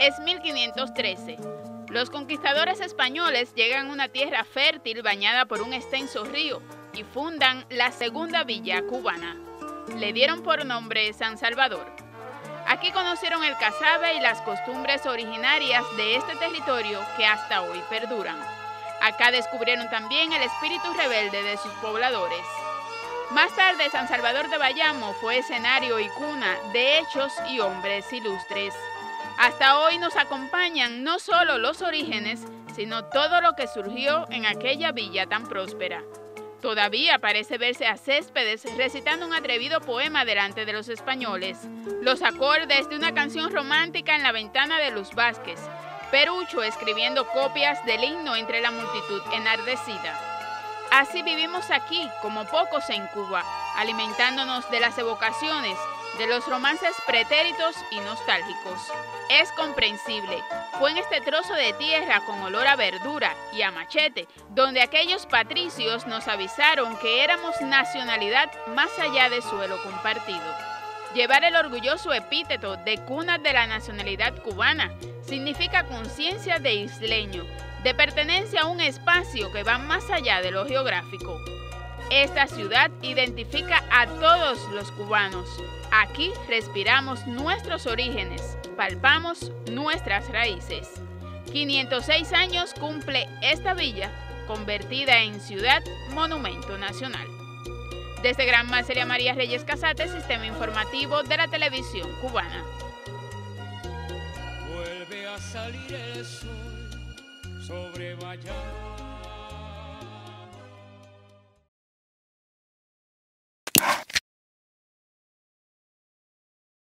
Es 1513. Los conquistadores españoles llegan a una tierra fértil bañada por un extenso río y fundan la segunda villa cubana. Le dieron por nombre San Salvador. Aquí conocieron el cazabe y las costumbres originarias de este territorio que hasta hoy perduran. Acá descubrieron también el espíritu rebelde de sus pobladores. Más tarde, San Salvador de Bayamo fue escenario y cuna de hechos y hombres ilustres. Hasta hoy nos acompañan no solo los orígenes, sino todo lo que surgió en aquella villa tan próspera. Todavía parece verse a Céspedes recitando un atrevido poema delante de los españoles, los acordes de una canción romántica en la ventana de Luz Vázquez, Perucho escribiendo copias del himno entre la multitud enardecida. Así vivimos aquí, como pocos en Cuba, alimentándonos de las evocaciones, de los romances pretéritos y nostálgicos. Es comprensible, fue en este trozo de tierra con olor a verdura y a machete, donde aquellos patricios nos avisaron que éramos nacionalidad más allá de suelo compartido. Llevar el orgulloso epíteto de cuna de la nacionalidad cubana significa conciencia de isleño, de pertenencia a un espacio que va más allá de lo geográfico. Esta ciudad identifica a todos los cubanos. Aquí respiramos nuestros orígenes, palpamos nuestras raíces. 506 años cumple esta villa, convertida en ciudad monumento nacional. Desde Gran Maseria María Reyes Casate, Sistema Informativo de la Televisión Cubana. Vuelve a salir el sol sobre.